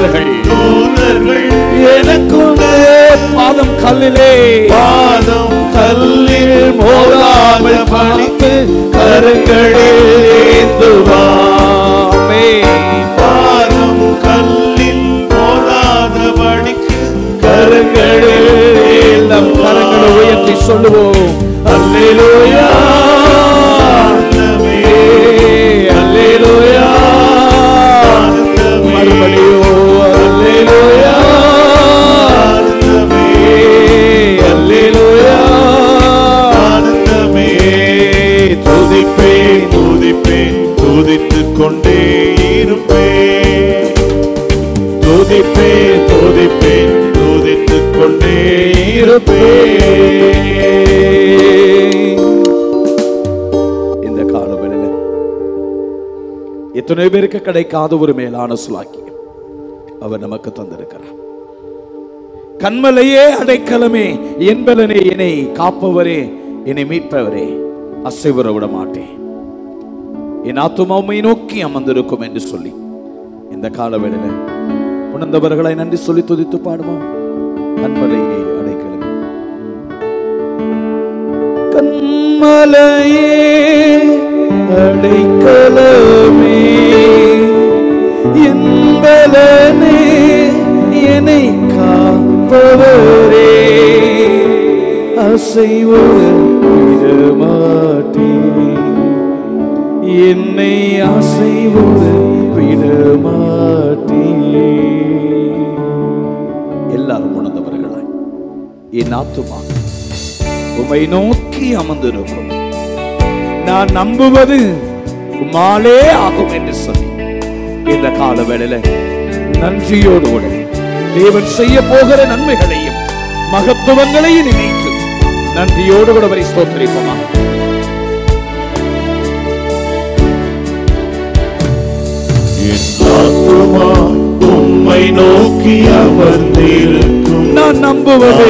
தூதர்கள். எனக்குள்ளே பாதம் கல்லிலே. பாதம் கல்லில் மோதாமல் பணித்து கரங்களில் ஏந்துவாமே பாதம் கல்லில் மோதாத பணிக்கு கரங்களில் நம் கரங்களை. உயர்த்தி சொல்லுவோம். அல்லேலூயா. துதித்து கொண்டே இருப்பேன் துதிப்பேன் துதிப்பேன் துதித்து கொண்டே இருப்பேன் இந்த காலவெளியில் எத்தனை பேருக்கு கிடைக்காத ஒரு மேலான சுலாக்கியம் அவர் நமக்கு தந்திருக்கிறார். கண்மலையே அடைக்கலமே என்பலனே என்னை காப்பவரே என்னை மீட்பவரே அசைவர விட மாட்டேன் என் ஆத்துமாவை நோக்கி அமர்ந்திருக்கும் என்று சொல்லி. இந்த காலவேளையில உணர்ந்தவர்களை நன்றி சொல்லி துதித்து பாடுவோம். கண்மலையே அடைக்கலமே கண்மலையே அடைக்கலமே என்பலனே என்னை காப்பவரே. அசைவோடு மாட்டே. என்னை அசைவது விடமாட்டே. எல்லாரும் உணர்ந்தவர்களாய் என் ஆத்துமா உமை நோக்கி அமர்ந்திருக்கும் நான் நம்புவது உமாலே ஆகும் என்று சொல்லி இந்த கால வேளையில நன்றியோடு கூட தேவன் செய்ய போகிற நன்மைகளையும் மகத்துவங்களையும் நினைத்து நன்றியோடு கூட வரை ஸ்தோத்திரிப்போமா? உம்மை நோக்கி அமர்ந்திருக்கும் நான் நம்புவது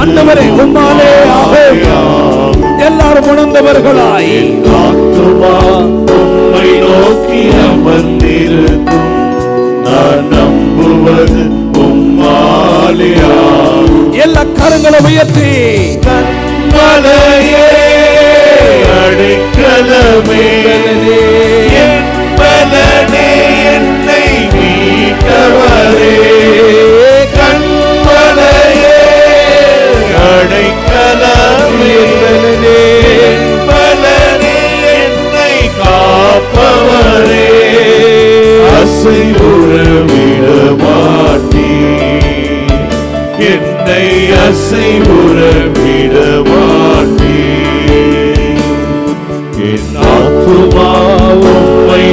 ஆண்டவரே, உம்மாலே. எல்லாரும் உணர்ந்தவர்களாய். ஆத்துமா உம்மை நோக்கி அமர்ந்திருக்கும் நான் நம்புவது உம்மாலே ஆகும். எல்லா கரங்களை உயர்த்தி. கண்மலையே அடைக்கலமே பலனே என்னை மீட்டவரே. கண்மலையே அடைக்கலமே என் பலனே என்னை காப்பவரே. அசைவுற விட மாட்டீர் என்னை அசைவுற விட என் ஆத்துமா உம்மை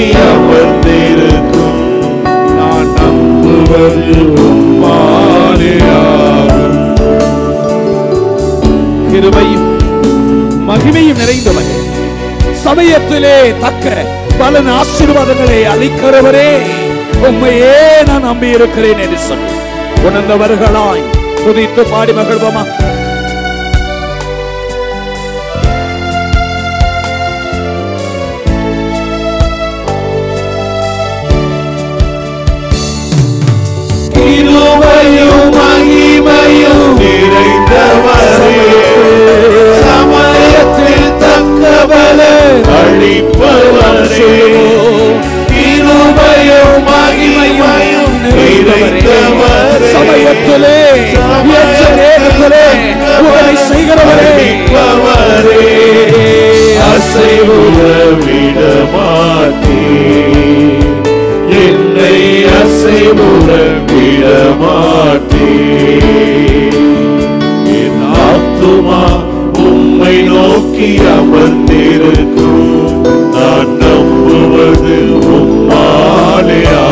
நோக்கி அமர்ந்திருக்கும் நான் நம்புவது உம்மாலேயாகும் கிருபையும் மகிமையும் நிறைந்தவரே. சமயத்திலே தக்க பலன் ஆசீர்வாதங்களை அளிக்கிறவரே. உண்மையே நான் நம்பி இருக்கிறேன் என்று சொல்லி உணர்ந்தவர்களாய் துதித்து பாடி மகிழ்வமா? பலன் அளிப்பவரே கிருபையும் மகிமையும் நிறைந்தவரே சமயத்திலே ஏற்ற நேரத்திலே உங்களை செய்கிறவரே. அளிப்பவரே அசைவுற விட மாட்டீர் என்னை அசைவுற விட மாட்டீர் என் ஆத்துமா உம்மை நோக்கி அமர்ந்திருக்கும். நம்புவது உம்மாலேயாகும்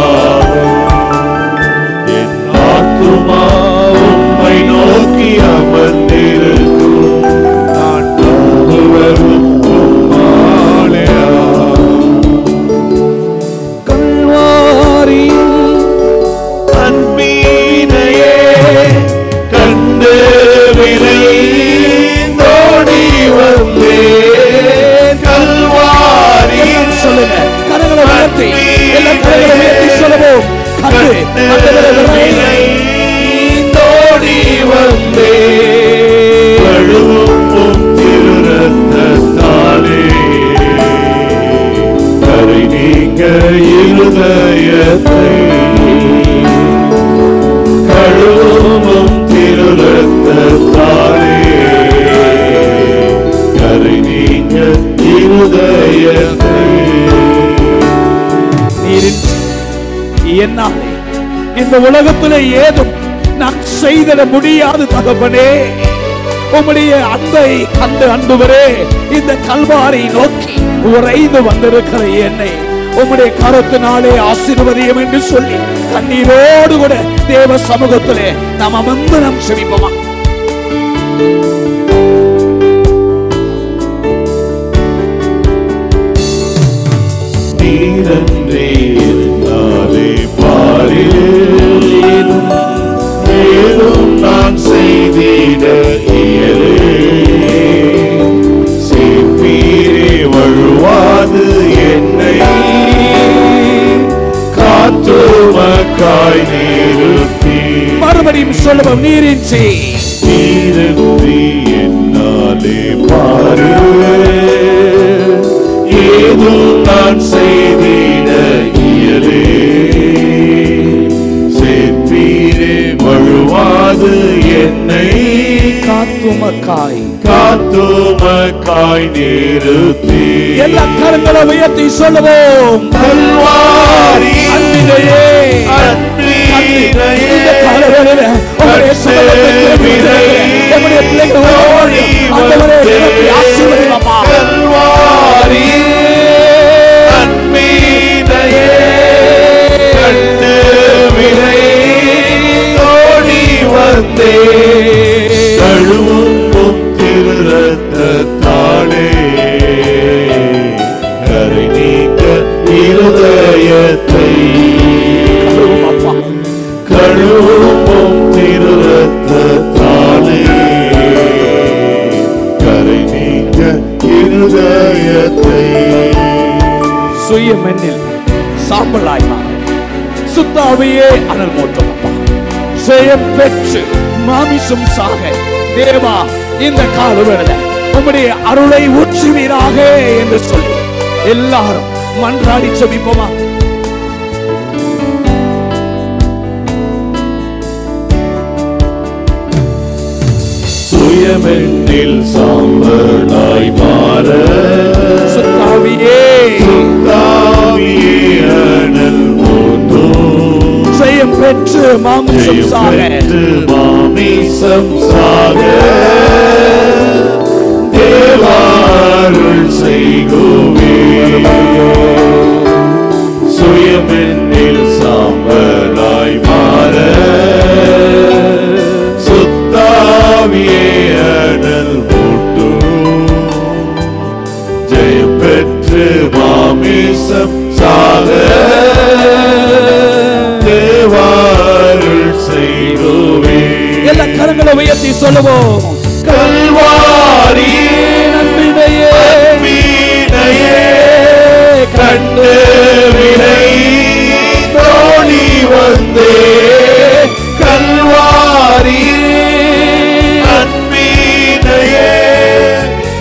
உலகத்திலே ஏதும் நான் செய்திட முடியாது தகப்பனே. உம்முடைய அன்பை கண்டு அன்புவரே இந்த கல்வாரை நோக்கி உறைந்து வந்திருக்கிற என்னை. உம்முடைய கருத்தினாலே ஆசீர்வதியம் என்று சொல்லி கண்ணீரோடு கூட தேவ சமூகத்திலே நாம் அமர்ந்து நாம் செவிப்போமா மறுபடியும் சொல்லுவோம் நீரின் செய் என்னாலே பாரு. ஏதோ நான் செய்திட இயலே. சேர்ப்பீரே வழுவாது என்னை. காத்துமக்காய் காத்துமக்காய் நிறுத்தி. எல்லா கரங்களை உயர்த்தி சொல்லுவோம். கல்வாரி. அன்பிலேயே சுத்தாவையே அனல் மூட்டும் அப்பா. ஜெயம் பெற்று மாமிசம் சாக. தேவா இந்த காலவேளை உம்முடைய அருளை ஊற்றுவீராக என்று சொல்லி எல்லாரும் மன்றாடி செபிப்போமா சுயமென்னில் சாம்பலாய் மாற. சுத்தாவியே. தாவியே அனல் ஜெயம் பெற்று மாமிசம் சாக மாமிசம் சாக தேவாருள் செய்குவே சுயமென்னில் சாம்பலாய் கரங்களை உயர்த்தி சொல்லுவோம். கல்வாரி நன்றினையே வீணையே கண்டு வினை தோணி வந்தே. கல்வாரி அன்பீனையே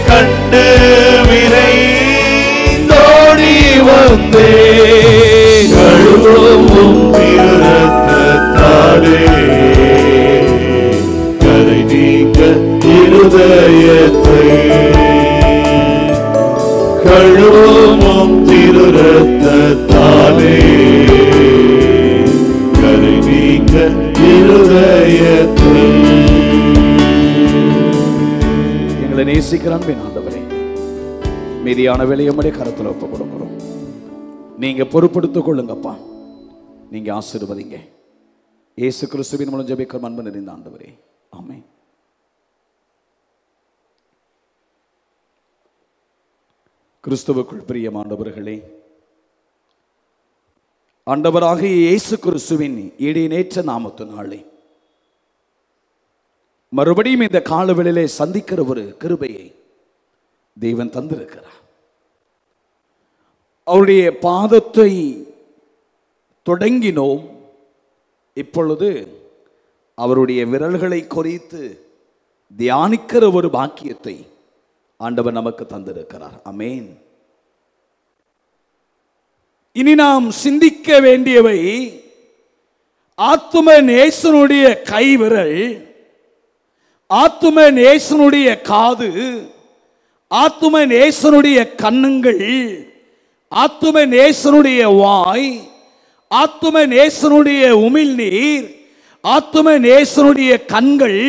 கண்டு வினை தோணி வந்தே. கழுவும் திருரத்தாலே கரை இதயத்தை கழுவும் திருரத்தாலே கரை நீக்க இருதயத்தை. எங்களை நேசிக்கிறான் அன்பின் ஆண்டவரே மீதியான வேலையை உம்முடைய கரத்தில் ஒப்பு கொடுக்குறோம் நீங்க பொறுப்படுத்திக் கொள்ளுங்கப்பா. நீங்க ஆசிர்வதிங்க. ஏசு கிறிஸ்துவின் மூலம் ஜபிக்கிற அன்பு நிறைந்த ஆண்டவரே. ஆமே கிறிஸ்துவுக்குள் பிரியமானவர்களே ஆண்டவராக இயேசு கிறிஸ்துவின் இடைநேற்ற நாளே மறுபடியும் இந்த காலவெளியிலே சந்திக்கிற ஒரு கிருபையை தேவன் தந்திருக்கிறார். அவருடைய பாதத்தை தொடங்கினோம். இப்பொழுது அவருடைய விரல்களை குறித்து தியானிக்கிற ஒரு பாக்கியத்தை ஆண்டவர் நமக்கு தந்திருக்கிறார். அமேன் இனி நாம் சிந்திக்க வேண்டியவை ஆத்தும நேசனுடைய கைவிரல் ஆத்தும நேசனுடைய காது ஆத்தும நேசனுடைய கண்ணுங்கள் ஆத்தும நேசனுடைய வாய் ஆத்தும நேசனுடைய உமிழ்நீர் ஆத்தும நேசனுடைய கண்கள்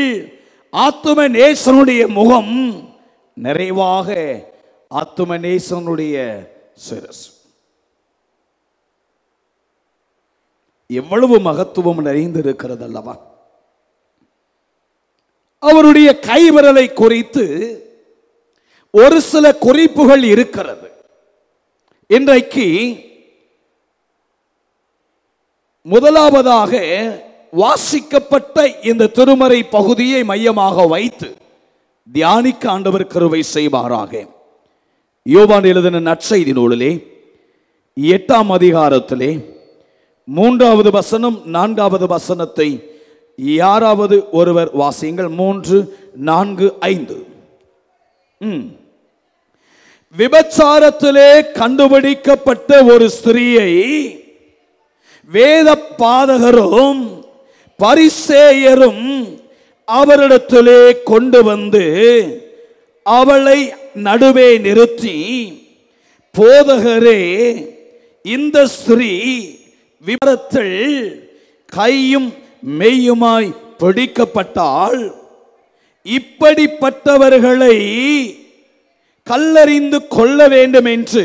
ஆத்தும நேசனுடைய முகம். நிறைவாக ஆத்தும நேசனுடைய சிரசு எவ்வளவு மகத்துவம் நிறைந்திருக்கிறது அல்லவா அவருடைய கைவிரலை குறித்து ஒரு சில குறிப்புகள் இருக்கிறது. இன்றைக்கு முதலாவதாக வாசிக்கப்பட்ட இந்த திருமறை பகுதியை மையமாக வைத்து தியானிக்க ஆண்டவர் கருவை செய்வாராக. யோவான் எழுதின நற்செய்தி நூலிலே எட்டாம் அதிகாரத்திலே மூன்றாவது வசனம் நான்காவது வசனத்தை யாராவது ஒருவர் வாசியுங்கள். மூன்று நான்கு ஐந்து. விபச்சாரத்திலே கண்டுபிடிக்கப்பட்ட ஒரு ஸ்திரீயை வேத பாதகரும் பரிசேயரும் அவரிடத்திலே கொண்டு வந்து அவளை நடுவே நிறுத்தி போதகரே இந்த ஸ்திரீ விபரத்தில் கையும் மெய்யுமாய் பிடிக்கப்பட்டால் இப்படிப்பட்டவர்களை கல்லறிந்து கொள்ள வேண்டும் என்று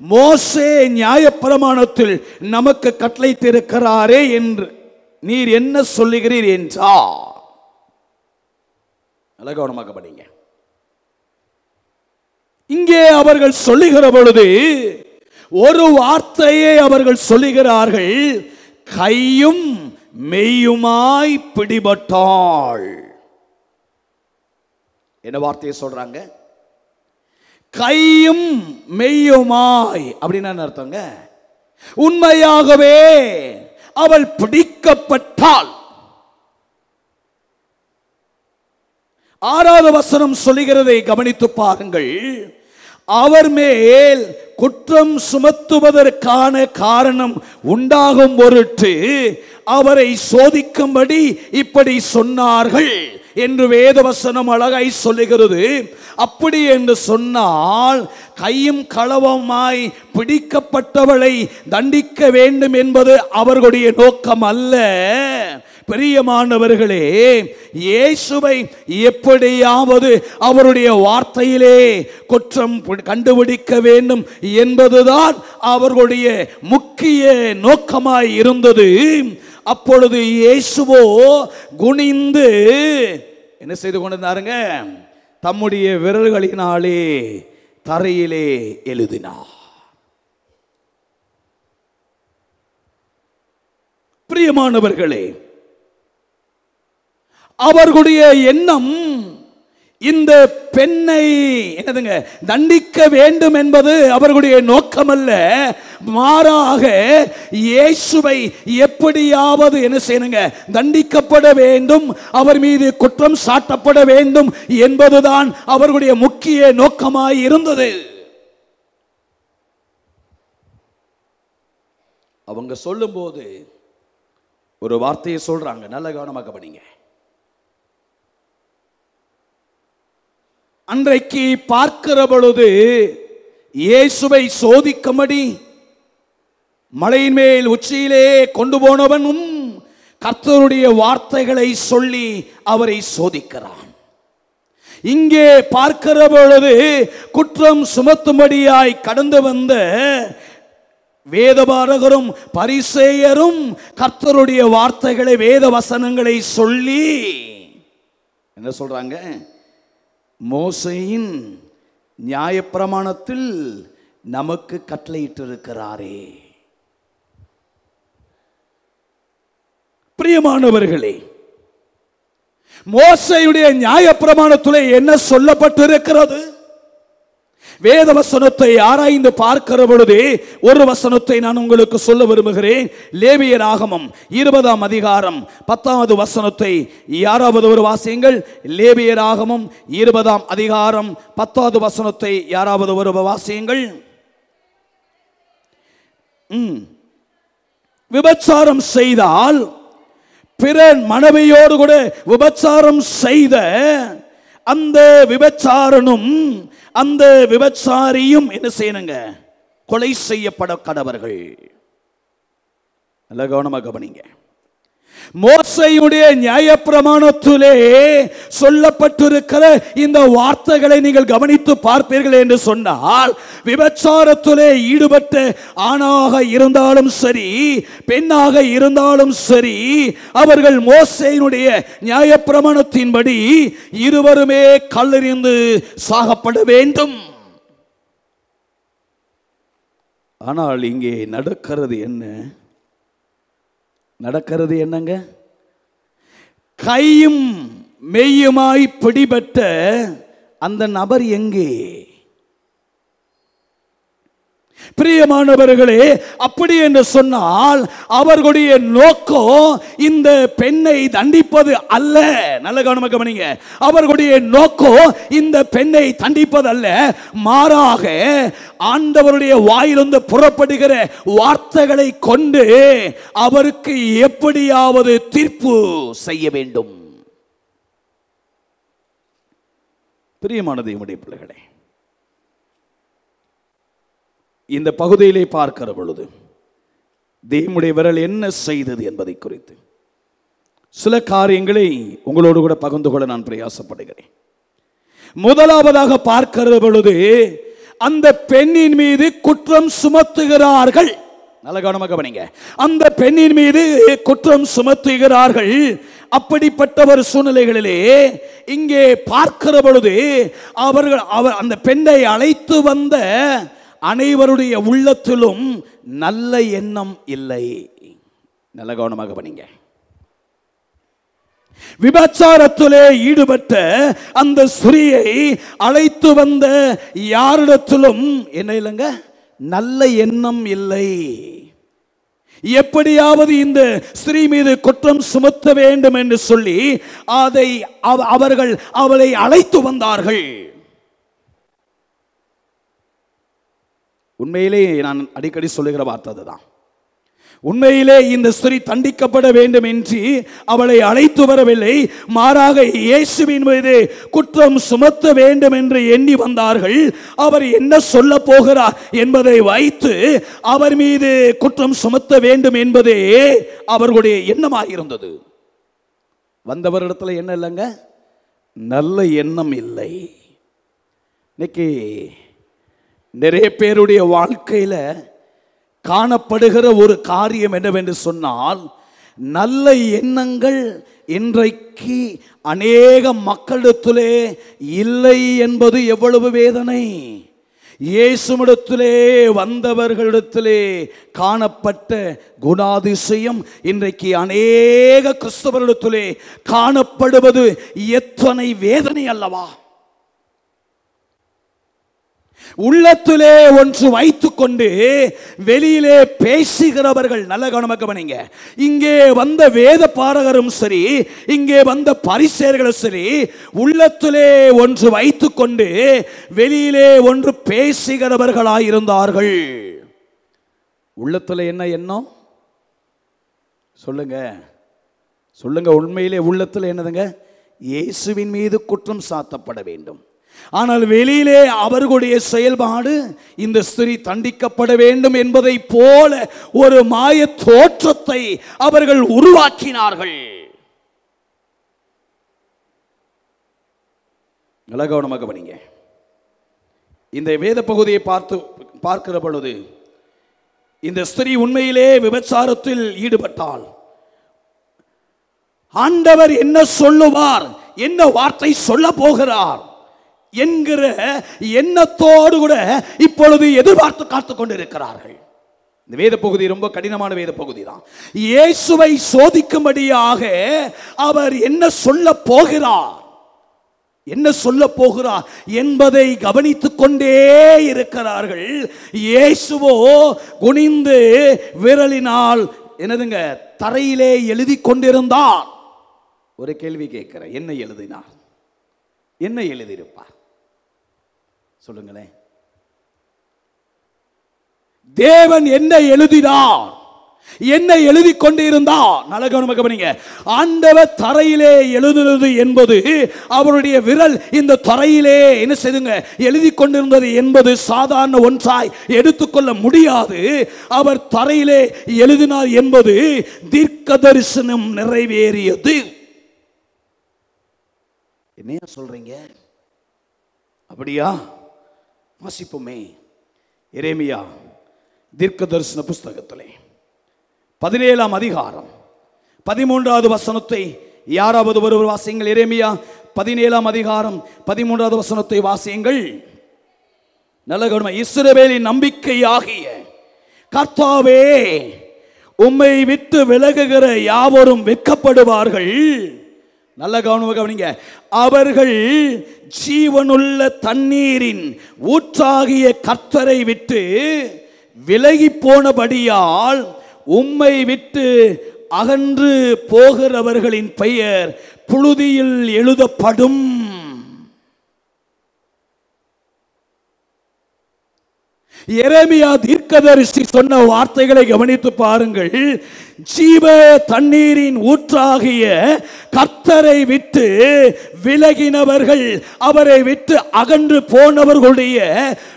மோசே நியாயப்பிரமாணத்தில் நமக்கு கட்டளைத்திருக்கிறாரே என்று நீர் என்ன சொல்லுகிறீர் என்றார் நல்ல கவனமாக படிங்க இங்கே அவர்கள் சொல்லுகிற பொழுது ஒரு வார்த்தையை அவர்கள் சொல்லுகிறார்கள் கையும் மெய்யுமாய் பிடிபட்டாள். என்ன வார்த்தையை சொல்றாங்க? கையும் மெய்யுமாய் அப்படின்னு அர்த்தங்க? உண்மையாகவே அவள் பிடிக்கப்பட்டாள். ஆறாவது வசனம் சொல்லுகிறதை கவனித்து பாருங்கள். அவர் மேல் குற்றம் சுமத்துவதற்கான காரணம் உண்டாகும் பொருட்டு அவரை சோதிக்கும்படி இப்படி சொன்னார்கள் என்று வேதவசனம் அழகாய் சொல்லுகிறது. அப்படி என்று சொன்னால் கையும் களவமாய் பிடிக்கப்பட்டவளை தண்டிக்க வேண்டும் என்பது அவர்களுடைய நோக்கம் அல்ல. பிரியமானவர்களே இயேசுவை எப்படியாவது அவருடைய வார்த்தையிலே குற்றம் கண்டுபிடிக்க வேண்டும் என்பதுதான் அவர்களுடைய முக்கிய நோக்கமாய் இருந்தது. அப்பொழுது இயேசுவோ குனிந்து என்ன செய்து கொண்டிருந்தாருங்க? தம்முடைய விரல்களினாலே தரையிலே எழுதினார். பிரியமானவர்களே அவர்களுடைய எண்ணம் இந்த பெண்ணை என்னதுங்க தண்டிக்க வேண்டும் என்பது அவர்களுடைய நோக்கமல்ல. மாறாக இயேசுவை எப்படியாவது என்ன செய்யணுங்க தண்டிக்கப்பட வேண்டும் அவர் மீது குற்றம் சாட்டப்பட வேண்டும் என்பதுதான் அவர்களுடைய முக்கிய நோக்கமாய் இருந்தது. அவங்க சொல்லும்போது ஒரு வார்த்தையை சொல்றாங்க நல்ல கவனமாக படிங்க. அன்றைக்கு பார்க்கிற பொழுது இயேசுவை சோதிக்கும்படி மலையின் மேல் உச்சியிலே கொண்டு போனவனும் கர்த்தருடைய வார்த்தைகளை சொல்லி அவரை சோதிக்கிறான். இங்கே பார்க்கிற பொழுது குற்றம் சுமத்தும்படியாய் கடந்து வந்த வேதபாரகரும் பரிசேயரும் கர்த்தருடைய வார்த்தைகளை வேத வசனங்களை சொல்லி என்ன சொல்றாங்க? மோசையின் நியாயப்பிரமாணத்தில் நமக்கு கட்டளையிட்டிருக்கிறாரே. பிரியமானவர்களே மோசையுடைய நியாயப்பிரமாணத்திலே என்ன சொல்லப்பட்டிருக்கிறது? வேத வசனத்தை ஆராய்ந்து பார்க்கிற பொழுது ஒரு வசனத்தை நான் உங்களுக்கு சொல்ல விரும்புகிறேன். லேவியர் ஆகமம் இருபதாம் அதிகாரம் பத்தாவது வசனத்தை யாராவது ஒரு வாசியுங்கள். லேவியர் ஆகமம் இருபதாம் அதிகாரம் பத்தாவது வசனத்தை யாராவது ஒரு வாசியுங்கள். விபச்சாரம் செய்தால் பிற மனைவியோடு கூட விபச்சாரம் செய்த அந்த விபச்சாரனும் அந்த விபச்சாரியும் என்ன செய்யணுங்க? கொலை செய்யப்பட கடவர்கள். நல்ல கவனமாக கவனிங்க. மோசையுடைய நியாயப்பிரமாணத்திலே சொல்லப்பட்டிருக்கிற இந்த வார்த்தைகளை நீங்கள் கவனித்து பார்ப்பீர்கள் என்று சொன்னால் விபச்சாரத்திலே ஈடுபட்ட ஆணாக இருந்தாலும் சரி பெண்ணாக இருந்தாலும் சரி அவர்கள் மோசையினுடைய நியாயப்பிரமாணத்தின்படி இருவருமே கல்லறிந்து சாகப்பட வேண்டும். ஆனால் இங்கே நடக்கிறது என்ன? நடக்கிறது என்னங்க? கையும் மெய்யுமாய் பிடிபட்ட அந்த நபர் எங்கே? பிரியமானவர்களே அப்படி என்று சொன்னால் அவர்களுடைய நோக்கம் இந்த பெண்ணை தண்டிப்பது அல்ல. நல்ல கவனமாக கவனிங்க. அவர்களுடைய நோக்கம் இந்த பெண்ணை தண்டிப்பது அல்ல. மாறாக ஆண்டவருடைய வாயிலிருந்து புறப்படுகிற வார்த்தைகளை கொண்டு அவருக்கு எப்படியாவது தீர்ப்பு செய்ய வேண்டும். பிரியமானது தேவனுடைய பிள்ளைகளே இந்த பகுதியிலே பார்க்கிற பொழுது தேவனுடைய விரல் என்ன செய்தது என்பதை குறித்து. சில காரியங்களை உங்களோடு கூட பகிர்ந்து கொள்ள நான் பிரயாசப்படுகிறேன். முதலாவதாக பார்க்கிற பொழுது அந்த பெண்ணின் மீது குற்றம் சுமத்துகிறார்கள். நல்ல கவனமாக கவனிங்க. அந்த பெண்ணின் மீது குற்றம் சுமத்துகிறார்கள். அப்படிப்பட்ட ஒரு சூழ்நிலைகளிலே இங்கே பார்க்கிற பொழுது அவர்கள் அவர் அந்த பெண்ணை அழைத்து வந்த அனைவருடைய உள்ளத்திலும் நல்ல எண்ணம் இல்லை. நல்ல கவனமாக கவனிங்க விபச்சாரத்திலே ஈடுபட்ட அந்த ஸ்திரியை அழைத்து வந்த யாரிடத்திலும் என்ன இல்லைங்க? நல்ல எண்ணம் இல்லை. எப்படியாவது இந்த ஸ்திரீ மீது குற்றம் சுமத்த வேண்டும் என்று சொல்லி அதை அவ- அவர்கள் அவளை அழைத்து வந்தார்கள். உண்மையிலே நான் அடிக்கடி சொல்லுகிற வார்த்தை அதுதான். உண்மையிலே இந்த ஸ்திரீ தண்டிக்கப்பட வேண்டும் என்று அவளை அழைத்து வரவில்லை. மாறாக இயேசுவின் மீது குற்றம் சுமத்த வேண்டும் என்று எண்ணி வந்தார்கள். அவர் என்ன சொல்ல போகிறார் என்பதை வைத்து அவர் மீது குற்றம் சுமத்த வேண்டும் என்பதே அவர்களுடைய எண்ணமாக இருந்தது. வந்தவரிடத்துல என்ன இல்லைங்க? நல்ல எண்ணம் இல்லை. இன்னைக்கு நிறைய பேருடைய வாழ்க்கையில் காணப்படுகிற ஒரு காரியம் என்னவென்று சொன்னால் நல்ல எண்ணங்கள் இன்றைக்கு அநேக மக்களிடத்திலே இல்லை என்பது எவ்வளவு வேதனை. இயேசுமிடத்திலே வந்தவர்களிடத்திலே காணப்பட்ட குணாதிசயம் இன்றைக்கு அநேக கிறிஸ்தவர்களிடத்திலே காணப்படுவது எத்தனை வேதனை அல்லவா? உள்ளத்திலே ஒன்று வைத்துக்கொண்டு வெளியிலே பேசுகிறவர்கள் நல்ல கவனமாக கவனிங்க. இங்கே வந்த வேத பாரகரும் சரி இங்கே வந்த பரிசேர்களும் சரி உள்ளத்திலே ஒன்று வைத்துக்கொண்டு வெளியிலே ஒன்று பேசுகிறவர்களாயிருந்தார்கள் உள்ளத்துல என்ன எண்ணம்? சொல்லுங்க. சொல்லுங்க உண்மையிலே உள்ளத்தில் என்னதுங்க? இயேசுவின் மீது குற்றம் சாத்தப்பட வேண்டும். ஆனால் வெளியிலே அவர்களுடைய செயல்பாடு இந்த ஸ்திரீ தண்டிக்கப்பட வேண்டும் என்பதை போல ஒரு மாய தோற்றத்தை அவர்கள் உருவாக்கினார்கள். நல்ல கவனமாக கவனிங்க. இந்த வேத பகுதியை பார்த்து பார்க்கிற பொழுது இந்த ஸ்திரீ உண்மையிலே விபச்சாரத்தில் ஈடுபட்டால் ஆண்டவர் என்ன சொல்லுவார்? என்ன வார்த்தை சொல்ல போகிறார்? என்கிற எண்ணத்தோடு கூட இப்பொழுது எதிர்பார்த்து காத்துக் கொண்டிருக்கிறார்கள். இந்த வேத பகுதி ரொம்ப கடினமான வேத பகுதி தான். இயேசுவை சோதிக்கும்படியாக அவர் என்ன சொல்ல போகிறார்? என்ன சொல்ல போகிறார் என்பதை கவனித்துக் கொண்டே இருக்கிறார்கள். இயேசுவோ குனிந்து விரலினால் என்னதுங்க? தரையிலே எழுதி கொண்டிருந்தார். ஒரு கேள்வி கேட்கிறேன். என்ன எழுதினார்? என்ன எழுதியிருப்பார்? சொல்லுங்களேன். தேவன் என்ன எழுதினார். என்ன எழுதி கொண்டிருந்தார். நல்ல கவனமாக கவனிங்க. ஆண்டவர் தரையிலே எழுதுனது என்பது அவருடைய விரல் இந்த தரையிலே என்ன செய்துங்க? எழுதி கொண்டிருந்தது என்பது சாதாரண ஒன்றாய் எடுத்துக்கொள்ள முடியாது. அவர் தரையிலே எழுதினார் என்பது தீர்க்க தரிசனம் நிறைவேறியது. என்னையா சொல்றீங்க? அப்படியா? வாசிப்போமே. இரேமியா தீர்க்க தரிசன புஸ்தகத்திலே. பதினேழாம் அதிகாரம். பதிமூன்றாவது வசனத்தை யாராவது ஒருவர் வாசியுங்கள். இரேமியா பதினேழாம் அதிகாரம் பதிமூன்றாவது வசனத்தை வாசியுங்கள். நல்ல கவனம் இஸ்ரவேலின் நம்பிக்கையாகிய கர்த்தாவே உம்மை விட்டு விலகுகிற யாவரும் வெட்கப்படுவார்கள். நல்ல கவனம் கவனிங்க. அவர்கள் ஜீவனுள்ள தண்ணீரின் ஊற்றாகிய கர்த்தரை விட்டு விலகி போனபடியால் உம்மை விட்டு அகன்று போகிறவர்களின் பெயர் புழுதியில் எழுதப்படும். எரேமியா தீர்க்கதரிசி சொன்ன வார்த்தைகளை கவனித்து பாருங்கள். ஜீவ தண்ணீரின் ஊற்றாகிய கர்த்தரை விட்டு விலகினவர்கள் அவரை விட்டு அகன்று போனவர்களுடைய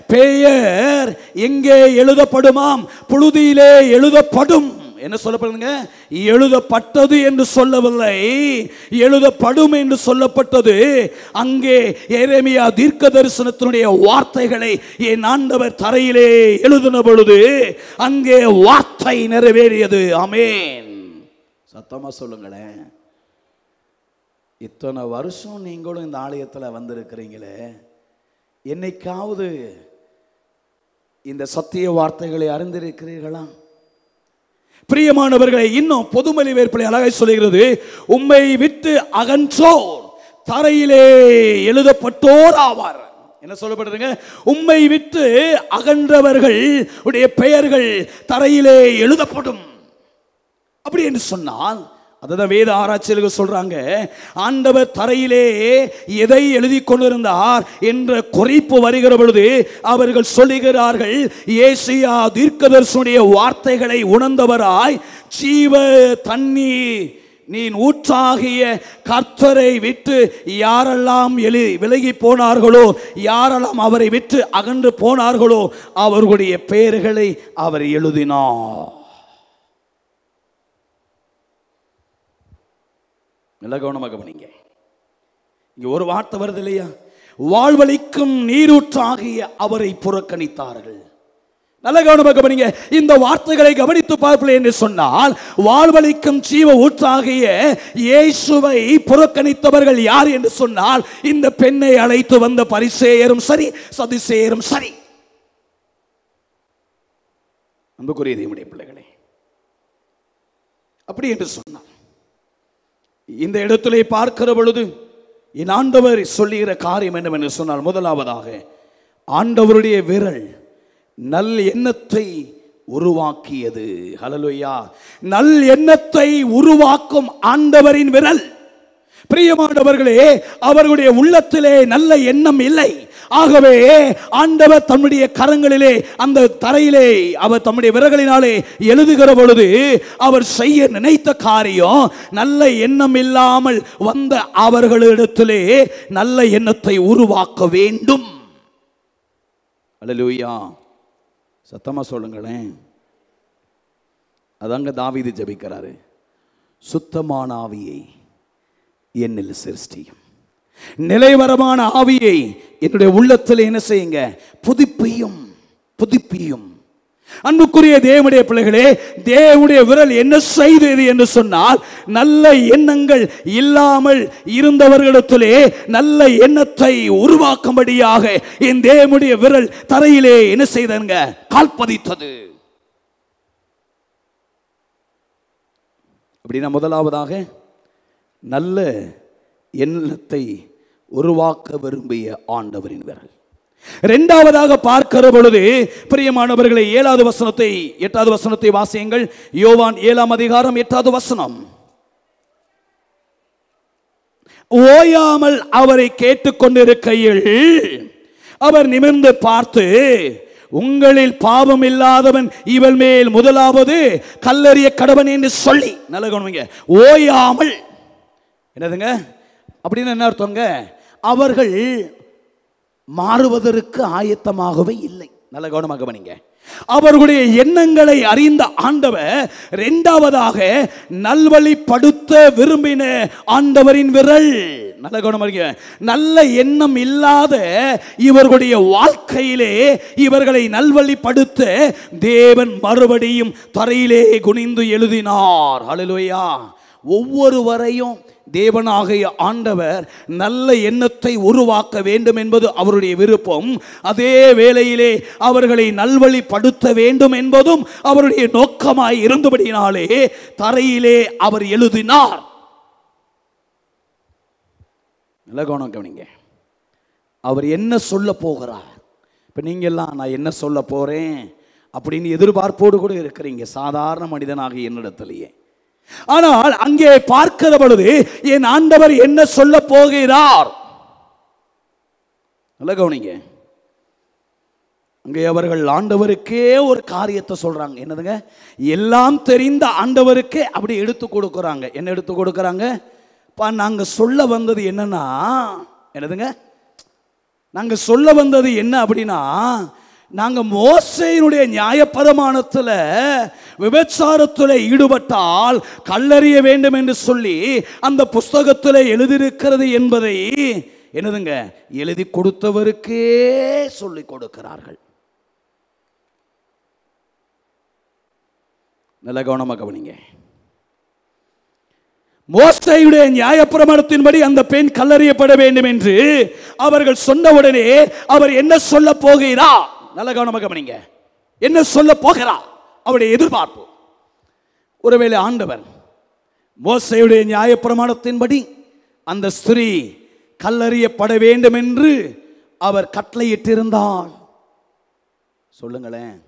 பெயர் எங்கே எழுதப்படுமாம்? புழுதியிலே எழுதப்படும். என்ன சொல்லப்படுதுங்க? எழுதப்பட்டது என்று சொல்லவில்லை. எழுதப்படும் என்று சொல்லப்பட்டது. அங்கே எரேமியா தீர்க்க தரிசனத்தினுடைய வார்த்தைகளை என் ஆண்டவர் தரையிலே எழுதின பொழுது அங்கே வார்த்தை நிறைவேறியது. அமேன் சத்தமா சொல்லுங்களேன். இத்தனை வருஷம் நீங்களும் இந்த ஆலயத்தில் வந்திருக்கிறீங்களே. என்னைக்காவது இந்த சத்திய வார்த்தைகளை அறிந்திருக்கிறீர்களா? பிரியமானவர்களை இன்னும் பொதுமொழி வேற்பலை அழகாய் சொல்லுகிறது உம்மை விட்டு அகன்றோர் தரையிலே எழுதப்பட்டோர் ஆவார் என்ன சொல்லப்படுறதுங்க உம்மை விட்டு அகன்றவர்கள் உடைய பெயர்கள் தரையிலே எழுதப்படும். அப்படி என்று சொன்னால் அதுதான் வேத ஆராய்ச்சியர்கள் சொல்றாங்க. ஆண்டவர் தரையிலே எதை எழுதி கொண்டிருந்தார் என்ற குறிப்பு வருகிற பொழுது அவர்கள் சொல்லுகிறார்கள் ஏசியா தீர்க்கதர்சனுடைய வார்த்தைகளை உணர்ந்தவராய் ஜீவ தண்ணீர் நீ ஊற்றாகிய கர்த்தரை விட்டு யாரெல்லாம் எழு விலகி போனார்களோ யாரெல்லாம் அவரை விட்டு அகன்று போனார்களோ அவர்களுடைய பெயர்களை அவர் எழுதினார். நல்லா கவனமாக கவனிங்க. இங்கே ஒரு வார்த்தை வருது இல்லையா? வாழ்வழிக்கும் நீரூற்றாகிய அவரை புறக்கணித்தார்கள். நல்ல கவனமாக கவனிங்க. இந்த வார்த்தைகளை கவனித்து பார்ப்பல என்று சொன்னால் வாழ்வழிக்கும் ஜீவ ஊற்றாகிய இயேசுவை புறக்கணித்தவர்கள் யார் என்று சொன்னால் இந்த பெண்ணை அழைத்து வந்த பரிசேயரும் சரி சதிசேயரும் சரி. அன்புக்குரிய தேவனுடைய பிள்ளைகளே அப்படி என்று சொன்னார் இந்த இடத்திலே பார்க்கிற பொழுது என் ஆண்டவர் சொல்லுகிற காரியம் என்னவென்று சொன்னால் முதலாவதாக ஆண்டவருடைய விரல் நல் எண்ணத்தை உருவாக்கியது. ஹலலுயா நல் எண்ணத்தை உருவாக்கும் ஆண்டவரின் விரல். பிரியமானவர்களே அவர்களுடைய உள்ளத்திலே நல்ல எண்ணம் இல்லை. ஆகவே ஆண்டவர் தம்முடைய கரங்களிலே அந்த தரையிலே அவர் தம்முடைய விரல்களினாலே எழுதுகிற பொழுது அவர் செய்ய நினைத்த காரியம் நல்ல எண்ணம் இல்லாமல் வந்த அவர்களிடத்திலே நல்ல எண்ணத்தை உருவாக்க வேண்டும். அல்லேலூயா. சத்தமா சொல்லுங்களேன். அதாங்க தாவிது ஜெபிக்கிறாரு. சுத்தமான ஆவியை என்னில் சிருஷ்டியும் நிலைவரமான ஆவியை என்னுடைய உள்ளத்தில் என்ன செய்யுங்க? புதுப்பியும் புதுப்பியும். அன்புக்குரிய தேவனுடைய பிள்ளைகளே தேவனுடைய விரல் என்ன செய்தது என்று சொன்னால் நல்ல எண்ணங்கள் இல்லாமல் இருந்தவர்களிடத்திலே நல்ல எண்ணத்தை உருவாக்கும்படியாக என் தேவனுடைய விரல் தரையிலே என்ன செய்தங்க கால்பதித்தது அப்படின்னா முதலாவதாக நல்ல எண்ணத்தை உருவாக்க விரும்பிய ஆண்டவரின் விரல். இரண்டாவதாக பார்க்கிற பொழுது பிரியமானவர்களை ஏழாவது வசனத்தை எட்டாவது வசனத்தை வாசியுங்கள். யோவான் ஏழாம் அதிகாரம் எட்டாவது வசனம். ஓயாமல் அவரை கேட்டுக்கொண்டிருக்கையில் அவர் நிமிர்ந்து பார்த்து உங்களில் பாவம் இல்லாதவன் இவள் மேல் முதலாவது கல்லறிய கடவன் என்று சொல்லி நல்ல கவனிங்க ஓயாமல். என்னதுங்க? அப்படின்னு என்ன அர்த்தங்க அவர்கள் மாறுவதற்கு ஆயத்தமாகவே இல்லை. நல்ல கவனமாக கவனிங்க. அவர்களுடைய எண்ணங்களை அறிந்த ஆண்டவர் இரண்டாவதாக நல்வழிப்படுத்த விரும்பின ஆண்டவரின் விரல். நல்ல கவனமாக நல்ல எண்ணம் இல்லாத இவர்களுடைய வாழ்க்கையிலே இவர்களை நல்வழிப்படுத்த தேவன் மறுபடியும் தரையிலே குனிந்து எழுதினார். ஹalleluya ஒவ்வொருவரையும் தேவனாகிய ஆண்டவர் நல்ல எண்ணத்தை உருவாக்க வேண்டும் என்பது அவருடைய விருப்பம். அதே வேளையிலே அவர்களை நல்வழிப்படுத்த வேண்டும் என்பதும் அவருடைய நோக்கமாய் இருந்தபடியினாலே தரையிலே அவர் எழுதினார். நல்ல கவனம் கவனிங்க. அவர் என்ன சொல்ல போகிறார்? இப்போ நீங்கள்லாம் நான் என்ன சொல்ல போகிறேன் அப்படின்னு எதிர்பார்ப்போடு கூட இருக்கிறீங்க. சாதாரண மனிதனாக என்னிடத்திலேயே. ஆனால் அங்கே பார்க்கிற பொழுது என் ஆண்டவர் என்ன சொல்ல போகிறார்? நல்ல கவனிங்க. அங்கே அவர்கள் ஆண்டவருக்கே ஒரு காரியத்தை சொல்றாங்க. என்னதுங்க? எல்லாம் தெரிந்த ஆண்டவருக்கே அப்படி எடுத்து கொடுக்குறாங்க. என்ன எடுத்து கொடுக்குறாங்க? இப்போ நாங்கள் சொல்ல வந்தது என்னன்னா என்னதுங்க? நாங்க சொல்ல வந்தது என்ன அப்படின்னா நாங்கள் மோசையினுடைய நியாயப்பிரமாணத்தில் விபச்சாரத்தில் ஈடுபட்டால் கல்லறிய வேண்டும் என்று சொல்லி அந்த புஸ்தகத்தில் எழுதியிருக்கிறது என்பதை என்னதுங்க? எழுதி கொடுத்தவருக்கே சொல்லி கொடுக்கிறார்கள். நல்ல கவனமாக கவனிங்க. மோசையுடைய நியாயப்பிரமாணத்தின்படி அந்த பெண் கல்லறியப்பட வேண்டும் என்று அவர்கள் சொன்னவுடனே அவர் என்ன சொல்ல போகிறார்? நல்ல கவனமாக கவனிங்க. என்ன சொல்ல போகிறா? அவருடைய எதிர்பார்ப்பு. ஒருவேளை ஆண்டவர் மோசையுடைய நியாயப்பிரமாணத்தின்படி அந்த ஸ்திரீ கல்லறியப்பட வேண்டும் என்று அவர் கட்டளையிட்டிருந்தார் சொல்லுங்களேன்.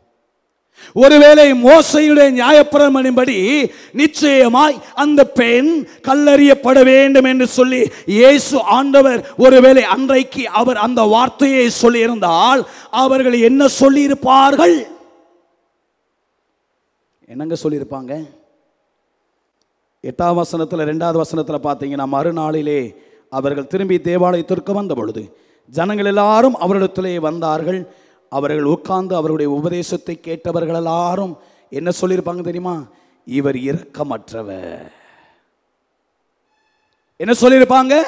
ஒருவேளை மோசையுடைய நியாயப்பிரமணின்படி நிச்சயமாய் அந்த பெண் கல்லறியப்பட வேண்டும் என்று சொல்லி இயேசு ஆண்டவர் ஒருவேளை அன்றைக்கு அவர் அந்த வார்த்தையை சொல்லியிருந்தால் அவர்கள் என்ன சொல்லியிருப்பார்கள்? என்னங்க சொல்லியிருப்பாங்க? எட்டாம் வசனத்தில் ரெண்டாவது வசனத்தில் பார்த்தீங்கன்னா மறுநாளிலே அவர்கள் திரும்பி தேவாலயத்திற்கு வந்த பொழுது ஜனங்கள் எல்லாரும் அவரிடத்திலே வந்தார்கள். அவர்கள் உட்கார்ந்து அவருடைய உபதேசத்தை கேட்டவர்கள் எல்லாரும் என்ன சொல்லியிருப்பாங்க தெரியுமா? இவர் இரக்கமற்றவர். என்ன சொல்லியிருப்பாங்க?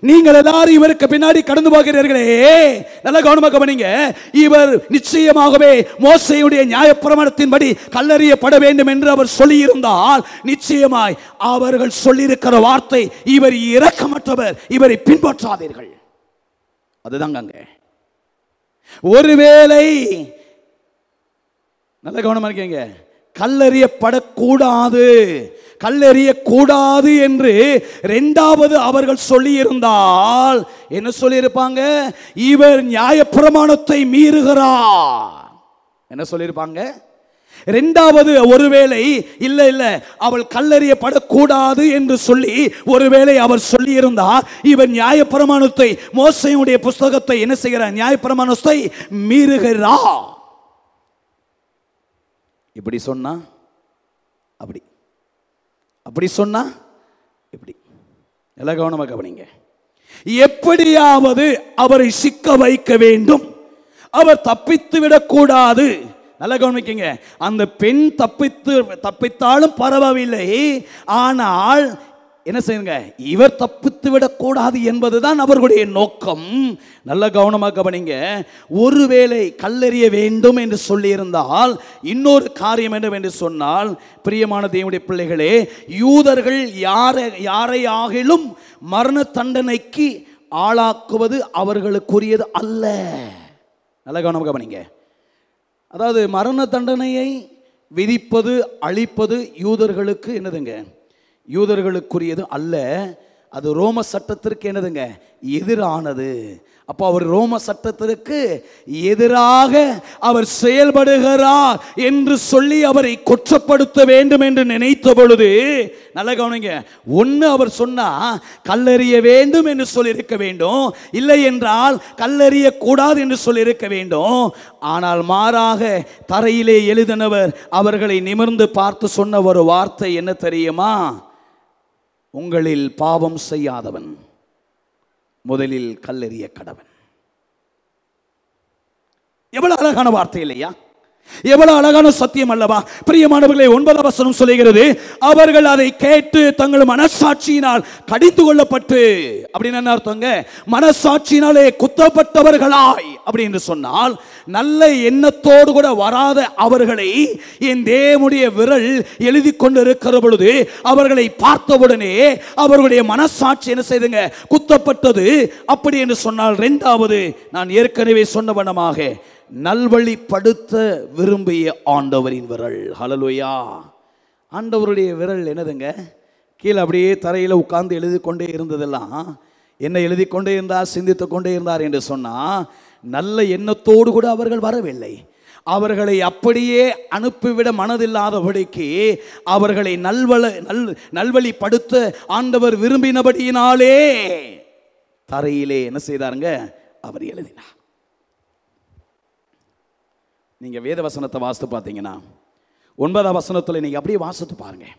நீங்கள் எல்லாரும் இவருக்கு பின்னாடி கடந்து போகிறீர்களே. நல்ல கவனமாக கவனிங்க. இவர் நிச்சயமாகவே மோசையுடைய நியாயப்பிரமாணத்தின்படி கல்லறியப்பட வேண்டும் என்று அவர் சொல்லியிருந்தால் நிச்சயமாய் அவர்கள் சொல்லியிருக்கிற வார்த்தை இவர் இரக்கமற்றவர். இவரை பின்பற்றாதீர்கள். அதுதாங்க அங்கே. ஒருவேளை நல்ல கவனமா இருக்கீங்க. கல்லறியப்படக்கூடாது. கல்லெறியக்கூடாது என்று ரெண்டாவது அவர்கள் சொல்லியிருந்தால் என்ன சொல்லியிருப்பாங்க? இவர் நியாயப்பிரமாணத்தை மீறுகிறார். என்ன சொல்லியிருப்பாங்க? ரெண்டாவது ஒருவேளை இல்ல இல்ல அவள் கல்லறியப்படக்கூடாது என்று சொல்லி ஒருவேளை அவர் சொல்லியிருந்தார் இவர் நியாயப்பிரமாணத்தை மோசையுடைய புஸ்தகத்தை என்ன செய்கிறார் நியாயப்பிரமாணத்தை மீறுகிறா. இப்படி சொன்னா அப்படி. அப்படி சொன்னா இப்படி. நல்லா கவனமாக கவனிங்க. எப்படியாவது அவரை சிக்க வைக்க வேண்டும். அவர் தப்பித்து விடக்கூடாது நல்ல கவனிக்கங்க. அந்த பெண் தப்பித்து தப்பித்தாலும் பரவாயில்லை. ஆனால் என்ன செய்யுங்க? இவர் தப்பித்து விடக்கூடாது என்பதுதான் அவர்களுடைய நோக்கம். நல்ல கவனமாக கவனிங்க. ஒருவேளை கல்லறிய வேண்டும் என்று சொல்லியிருந்தால் இன்னொரு காரியம் என்று சொன்னால் பிரியமான தேவனுடைய பிள்ளைகளே யூதர்கள் யாரை யாரையாகிலும் மரண தண்டனைக்கு ஆளாக்குவது அவர்களுக்குரியது அல்ல. நல்ல கவனமாக கவனிங்க. அதாவது மரண தண்டனையை விதிப்பது அழிப்பது யூதர்களுக்கு என்னதுங்க? யூதர்களுக்குரியது அல்ல. அது ரோம சட்டத்திற்கு என்னதுங்க? எதிரானது. அப்போ அவர் ரோம சட்டத்திற்கு எதிராக அவர் செயல்படுகிறார் என்று சொல்லி அவரை குற்றப்படுத்த வேண்டும் என்று நினைத்த பொழுது நல்ல கவனிங்க ஒன்று அவர் சொன்னா கல்லறிய வேண்டும் என்று சொல்லியிருக்க வேண்டும் இல்லை என்றால் கல்லறிய கூடாது என்று சொல்லியிருக்க வேண்டும். ஆனால் மாறாக தரையிலே எழுதினவர் அவர்களை நிமிர்ந்து பார்த்து சொன்ன ஒரு வார்த்தை என்ன தெரியுமா? உங்களில் பாவம் செய்யாதவன் முதலில் கல்லெறிய கடவன். எவ்வளவு அழகான வார்த்தை இல்லையா? எவ்வளவு அழகான சத்தியம் அல்லவா? பிரியமானவர்களை ஒன்பது வசனம் சொல்லுகிறது அவர்கள் அதை கேட்டு தங்கள் மனசாட்சியினால் கடிந்து கொள்ளப்பட்டு அப்படின்னு என்ன அர்த்தங்க? மனசாட்சியினாலே குத்தப்பட்டவர்களாய் அப்படின்னு சொன்னால் நல்ல எண்ணத்தோடு கூட வராத அவர்களை என் தேவனுடைய விரல் எழுதி கொண்டு இருக்கிற பொழுது அவர்களை பார்த்தவுடனே அவர்களுடைய மனசாட்சி என்ன செய்துங்க? குத்தப்பட்டது. அப்படி என்று சொன்னால் ரெண்டாவது நான் ஏற்கனவே சொன்ன வண்ணமாக நல்வழிப்படுத்த விரும்பிய ஆண்டவரின் விரல். ஹலலுயா ஆண்டவருடைய விரல் என்னதுங்க? கீழே அப்படியே தரையில் உட்கார்ந்து எழுதி கொண்டே இருந்ததெல்லாம் என்ன எழுதி கொண்டே இருந்தார் சிந்தித்து கொண்டே இருந்தார் என்று சொன்னால் நல்ல எண்ணத்தோடு கூட அவர்கள் வரவில்லை. அவர்களை அப்படியே அனுப்பிவிட மனதில்லாதபடிக்கு அவர்களை நல்வள நல் நல்வழிப்படுத்த ஆண்டவர் விரும்பினபடியினாலே தரையிலே என்ன செய்தாருங்க? அவர் எழுதினார். நீங்கள் வேத வசனத்தை வாசித்து பார்த்தீங்கன்னா ஒன்பதாம் வசனத்தில் நீங்கள் அப்படியே வாசித்து பாருங்கள்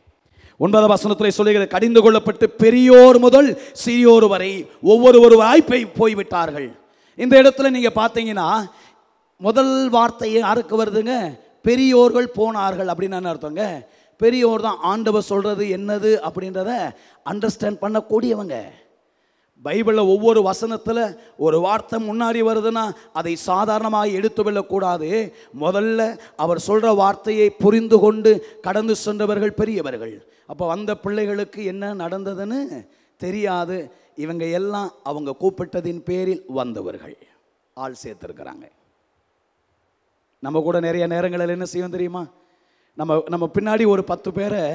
ஒன்பதாம் வசனத்தில் சொல்லுகிற கடிந்து கொள்ளப்பட்டு பெரியோர் முதல் சிறியோர் வரை ஒவ்வொருவருவராய் போய் போய்விட்டார்கள். இந்த இடத்துல நீங்கள் பார்த்தீங்கன்னா முதல் வார்த்தை யாருக்கு வருதுங்க? பெரியோர்கள் போனார்கள் அப்படின்னு என்ன அர்த்தங்க? பெரியோர் தான் ஆண்டவர் சொல்கிறது என்னது அப்படின்றத அண்டர்ஸ்டாண்ட் பண்ணக்கூடியவங்க. பைபிளில் ஒவ்வொரு வசனத்தில் ஒரு வார்த்தை முன்னாடி வருதுன்னா அதை சாதாரணமாக எடுத்து வெல்லக்கூடாது. முதல்ல அவர் சொல்கிற வார்த்தையை புரிந்து கொண்டு கடந்து சென்றவர்கள் பெரியவர்கள். அப்போ வந்த பிள்ளைகளுக்கு என்ன நடந்ததுன்னு தெரியாது. இவங்க எல்லாம் அவங்க கூப்பிட்டதின் பேரில் வந்தவர்கள். ஆள் சேர்த்துருக்கிறாங்க. நம்ம கூட நிறைய நேரங்களில் என்ன செய்வோம் தெரியுமா? நம்ம நம்ம பின்னாடி ஒரு பத்து பேரை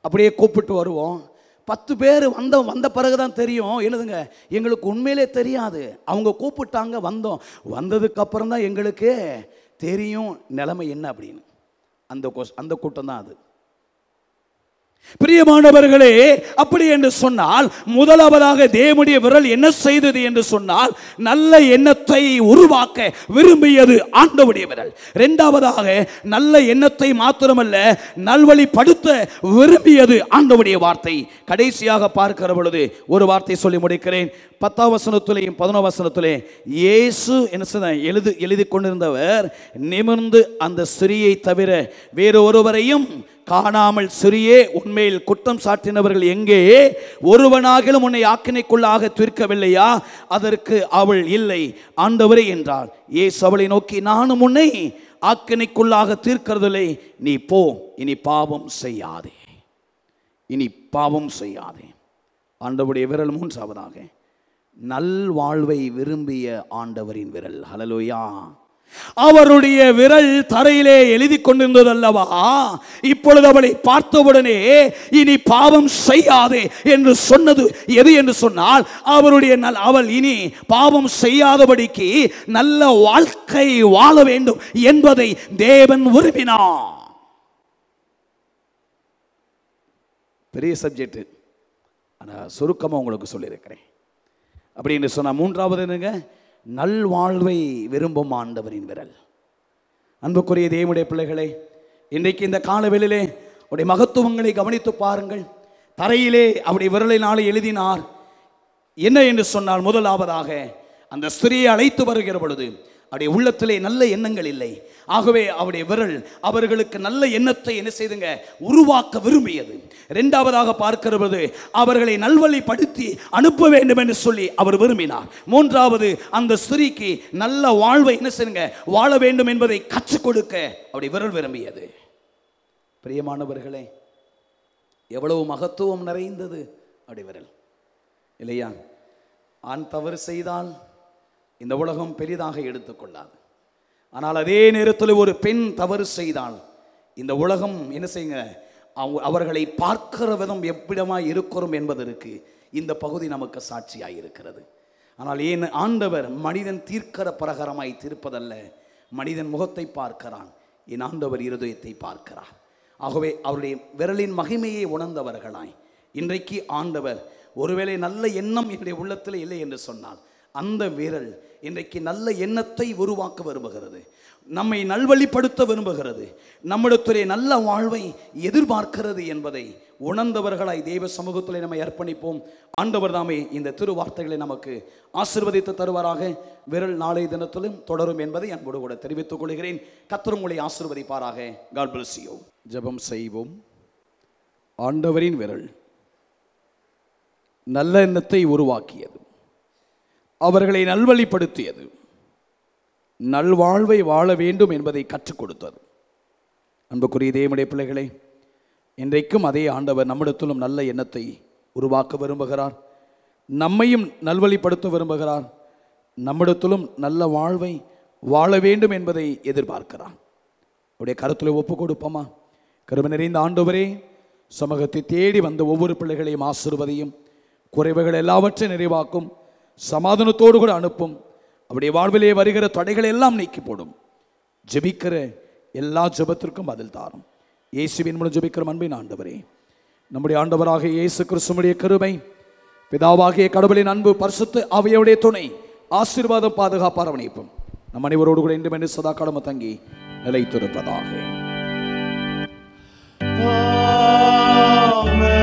அப்படியே கூப்பிட்டு வருவோம். பத்து பேர் வந்த வந்த பிறகு தான் தெரியும். என்னதுங்க எங்களுக்கு உண்மையிலே தெரியாது. அவங்க கூப்பிட்டாங்க வந்தோம். வந்ததுக்கப்புறம் தான் எங்களுக்கு தெரியும் நிலைமை என்ன அப்படின்னு. அந்த கொஸ் அந்த கூட்டம் தான் அது. பிரியமானவர்களே அப்படி என்று சொன்னால் முதலாவதாக தேவனுடைய விரல் என்ன செய்தது என்று சொன்னால் நல்ல எண்ணத்தை உருவாக்க விரும்பியது ஆண்டவுடைய விரல். இரண்டாவதாக நல்ல எண்ணத்தை மாத்திரமல்ல நல்வழிப்படுத்த விரும்பியது ஆண்டவுடைய வார்த்தை. கடைசியாக பார்க்கிற பொழுது ஒரு வார்த்தை சொல்லி முடிக்கிறேன். பத்தாம் வசனத்திலேயும் பதினோ வசனத்திலே இயேசு என்ன சொன்ன எழுது எழுதி கொண்டிருந்தவர் நிமிர்ந்து அந்த சிறியை தவிர வேறு ஒருவரையும் காணாமல் சிறியே உண்மையில் குற்றம் சாட்டினவர்கள் எங்கே? ஒருவனாகிலும் உன்னை ஆக்கினைக்குள்ளாக தீர்க்கவில்லையா? அதற்கு அவள் இல்லை. ஆண்டவரே என்றாள் ஏசு அவளை நோக்கி நானும் உன்னை ஆக்கினைக்குள்ளாக தீர்க்கிறதில்லை. நீ போ. இனி பாவம் செய்யாதே. இனி பாவம் செய்யாதே. ஆண்டவுடைய விரல் மூன்றாவதாக நல்வாழ்வை விரும்பிய ஆண்டவரின் விரல். ஹலலோயா அவருடைய விரல் தரையிலே எழுதி கொண்டிருந்ததல்லவா? இப்பொழுது அவளை பார்த்தவுடனே இனி பாவம் செய்யாதே என்று சொன்னது எது என்று சொன்னால் அவருடைய நல் அவள் இனி பாவம் செய்யாதபடிக்கு நல்ல வாழ்க்கை வாழ வேண்டும் என்பதை தேவன் விரும்பினார். பெரிய சப்ஜெக்ட் ஆனால் சுருக்கமாக உங்களுக்கு சொல்லியிருக்கிறேன். அப்படின்னு சொன்னால் மூன்றாவது என்னங்க? நல்வாழ்வை விரும்பும் ஆண்டவரின் விரல். அன்புக்குரிய தேவனுடைய பிள்ளைகளே இன்றைக்கு இந்த காலவெளியிலே அவருடைய மகத்துவங்களை கவனித்து பாருங்கள். தரையிலே அவருடைய விரலினாலே எழுதினார் என்ன என்று சொன்னால் முதலாவதாக அந்த ஸ்திரியை அழைத்து வருகிற பொழுது அவருடைய உள்ளத்திலே நல்ல எண்ணங்கள் இல்லை. ஆகவே அவருடைய விரல் அவர்களுக்கு நல்ல எண்ணத்தை என்ன செய்துங்க? உருவாக்க விரும்பியது. இரண்டாவதாக பார்க்கிறது அவர்களை நல்வழிப்படுத்தி அனுப்ப வேண்டும் என்று சொல்லி அவர் விரும்பினார். மூன்றாவது அந்த ஸ்திரீக்கு நல்ல வாழ்வை என்ன செய்யுங்க வாழ வேண்டும் என்பதை கற்றுக் கொடுக்க அவருடைய விரல் விரும்பியது. பிரியமானவர்களே எவ்வளவு மகத்துவம் நிறைந்தது அப்படி விரல். இல்லையா? ஆண் தவறு செய்தால் இந்த உலகம் பெரிதாக எடுத்துக்கொள்ளாது. ஆனால் அதே நேரத்தில் ஒரு பெண் தவறு செய்தால் இந்த உலகம் என்ன செய்யுங்க? அவங்க அவர்களை பார்க்கிற விதம் எவ்விடமாய் இருக்கிறோம் என்பதற்கு இந்த பகுதி நமக்கு சாட்சியாக இருக்கிறது. ஆனால் ஏன் ஆண்டவர் மனிதன் தீர்க்கிற பிரகாரமாய் தீர்ப்பதல்ல? மனிதன் முகத்தை பார்க்கிறான். என் ஆண்டவர் இருதயத்தை பார்க்கிறார். ஆகவே அவருடைய விரலின் மகிமையை உணர்ந்தவர்களாய். இன்றைக்கு ஆண்டவர் ஒருவேளை நல்ல எண்ணம் என்னுடைய உள்ளத்தில் இல்லை என்று சொன்னால் அந்த விரல் இன்றைக்கு நல்ல எண்ணத்தை உருவாக்க விரும்புகிறது. நம்மை நல்வழிப்படுத்த விரும்புகிறது. நம்மிடத்திலே நல்ல வாழ்வை எதிர்பார்க்கிறது என்பதை உணர்ந்தவர்களாய் தெய்வ சமூகத்தில் நம்மை அர்ப்பணிப்போம். ஆண்டவர் தாமே இந்த திருவார்த்தைகளை நமக்கு ஆசிர்வதித்து தருவாராக. விரல் நாளை தினத்திலும் தொடரும் என்பதை அன்போடு கூட தெரிவித்துக் கொள்கிறேன். கத்திரங்களை ஆசிர்வதிப்பாராக. காட் செய்யும் you. ஜெபம் செய்வோம். ஆண்டவரின் விரல் நல்ல எண்ணத்தை உருவாக்கியது. அவர்களை நல்வழிப்படுத்தியது. நல்வாழ்வை வாழ வேண்டும் என்பதை கற்றுக் கொடுத்தது. அன்புக்குரிய தேவனுடைய பிள்ளைகளே இன்றைக்கும் அதே ஆண்டவர் நம்மிடத்திலும் நல்ல எண்ணத்தை உருவாக்க விரும்புகிறார். நம்மையும் நல்வழிப்படுத்த விரும்புகிறார். நம்மிடத்திலும் நல்ல வாழ்வை வாழ வேண்டும் என்பதை எதிர்பார்க்கிறார். உடைய கருத்தில் ஒப்பு கொடுப்போமா? கரும நிறைந்த ஆண்டவரே சமூகத்தை தேடி வந்த ஒவ்வொரு பிள்ளைகளையும் ஆசிர்வதையும் குறைவுகள் எல்லாவற்றையும் நிறைவாக்கும் சமாதானத்தோடு கூட அனுப்பும். அவருடைய வாழ்விலே வருகிற தடைகளை எல்லாம் நீக்கி போடும். ஜெபிக்கிற எல்லா ஜெபத்திற்கும் பதில் தாரும். இயேசுவின் மூலம் ஜெபிக்கிற அன்பின் ஆண்டவரே நம்முடைய ஆண்டவராக இயேசு கிறிஸ்துவனுடைய கருமை பிதாவாகிய கடவுளின் அன்பு பரிசுத்து அவையுடைய துணை ஆசீர்வாதம் பாதுகாப்பு அரவணைப்பும் நம் அனைவரோடு கூட இன்று சதா கடமை தங்கி நிலைத்திருப்பதாக. Amen.